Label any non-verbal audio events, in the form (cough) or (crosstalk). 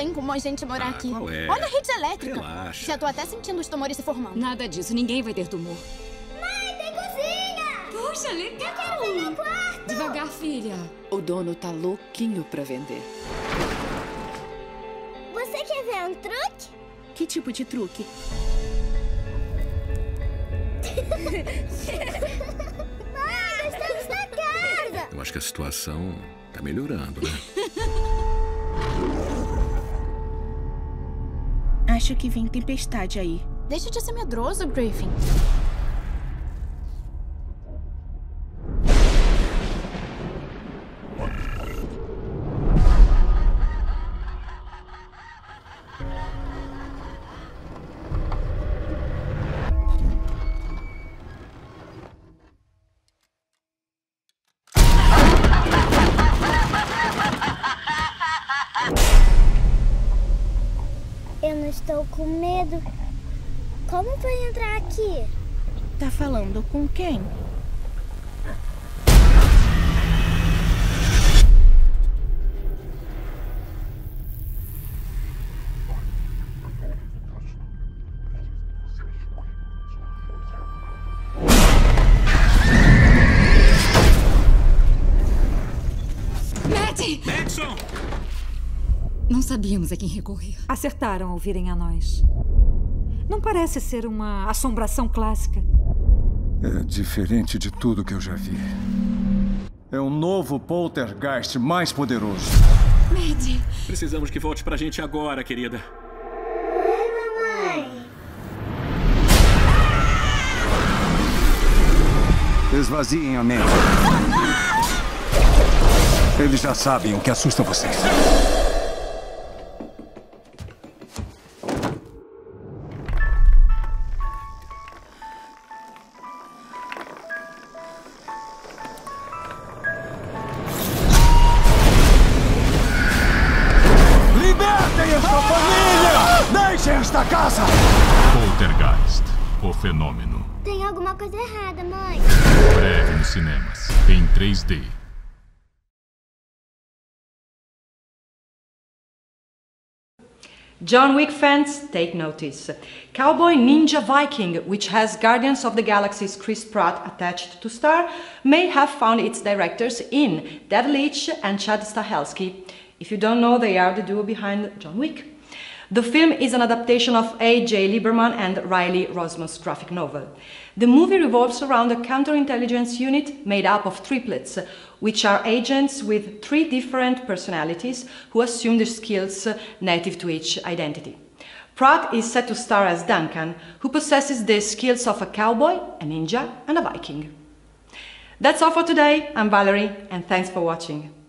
tem como a gente morar Ah, aqui. qual é? Olha a rede elétrica. Relaxa. Já tô até sentindo os tumores se formando. Nada disso, ninguém vai ter tumor. Mãe, tem cozinha! Poxa, legal! Eu quero ver meu quarto! Devagar, filha. O dono tá louquinho pra vender. Você quer ver um truque? Que tipo de truque? (laughs) Mãe, estamos na casa! Eu acho que a situação tá melhorando, né? (laughs) Acho que vem tempestade aí. Deixa de ser medroso, Griffin. (laughs) Eu não estou com medo. Como vai entrar aqui? Tá falando com quem? Não sabíamos a quem recorrer. Acertaram ao virem a nós. Não parece ser uma assombração clássica. É diferente de tudo que eu já vi. É um novo poltergeist mais poderoso. Matt! Precisamos que volte pra gente agora, querida. Esvaziem a mente. Eles já sabem o que assusta vocês. Família! Esta casa! Poltergeist, o fenômeno. Tem alguma coisa errada, mãe. Breve nos cinemas, em 3D. John Wick fans, take notice. Cowboy Ninja Viking, which has Guardians of the Galaxy's Chris Pratt attached to star, may have found its directors in David Leitch and Chad Stahelski. If you don't know, they are the duo behind John Wick. The film is an adaptation of A.J. Lieberman and Riley Rosman's graphic novel. The movie revolves around a counterintelligence unit made up of triplets, which are agents with three different personalities who assume the skills native to each identity. Pratt is set to star as Duncan, who possesses the skills of a cowboy, a ninja, and a Viking. That's all for today. I'm Valerie, and thanks for watching.